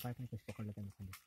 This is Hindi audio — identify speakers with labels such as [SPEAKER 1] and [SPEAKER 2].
[SPEAKER 1] पकड़ के कुछ पकड़ लेते हैं मछली